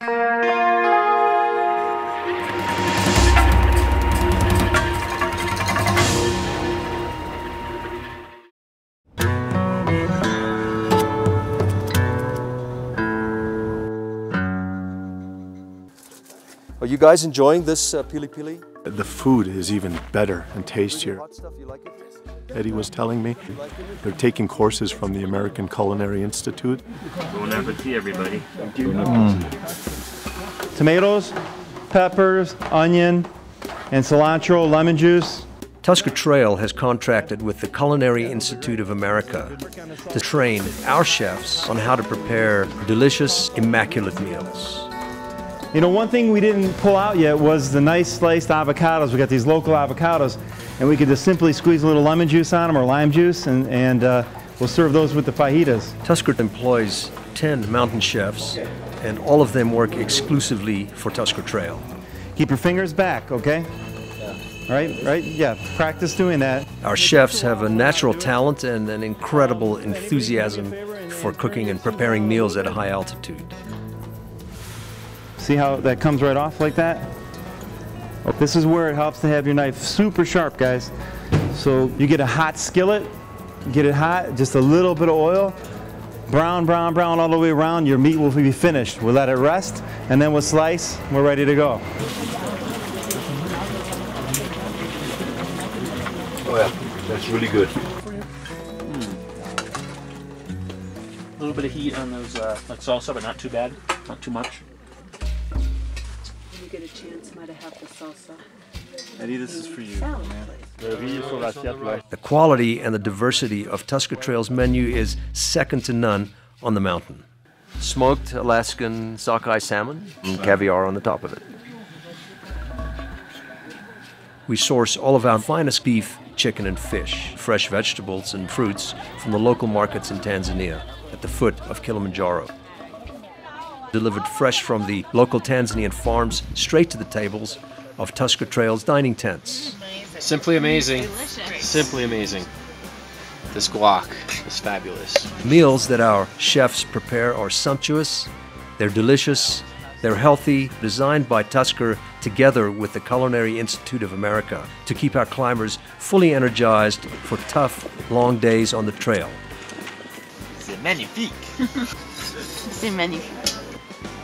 Are you guys enjoying this uh, pili pili? The food is even better and tastier. Hot stuff, you like it? Eddie was telling me they're taking courses from the American Culinary Institute. Bon appetit, everybody. Mm. tomatoes, peppers, onion, and cilantro, lemon juice. Tusker Trail has contracted with the Culinary Institute of America to train our chefs on how to prepare delicious, immaculate meals. You know, one thing we didn't pull out yet was the nice sliced avocados. We got these local avocados, and we could just simply squeeze a little lemon juice on them or lime juice, and, and uh, we'll serve those with the fajitas. Tusker employs 10 mountain chefs, and all of them work exclusively for Tusker Trail. Keep your fingers back, okay? Right, right, yeah. Practice doing that. Our chefs have a natural talent and an incredible enthusiasm for cooking and preparing meals at a high altitude. See how that comes right off like that? This is where it helps to have your knife super sharp, guys. So you get a hot skillet, get it hot, just a little bit of oil, brown, brown, brown all the way around. Your meat will be finished. We'll let it rest, and then we'll slice. We're ready to go. Oh yeah, that's really good. A little bit of heat on those, uh, like salsa, but not too bad, not too much. When you get a chance, might have the salsa. Eddie, this is for you. The quality and the diversity of Tusker Trail's menu is second to none on the mountain. Smoked Alaskan sockeye salmon and mm. caviar on the top of it. We source all of our finest beef, chicken, and fish, fresh vegetables and fruits from the local markets in Tanzania at the foot of Kilimanjaro. Delivered fresh from the local Tanzanian farms straight to the tables of Tusker Trail's dining tents. Simply amazing. Simply amazing. This guac is fabulous. Meals that our chefs prepare are sumptuous, they're delicious, they're healthy, designed by Tusker together with the Culinary Institute of America to keep our climbers fully energized for tough, long days on the trail. C'est magnifique. C'est magnifique.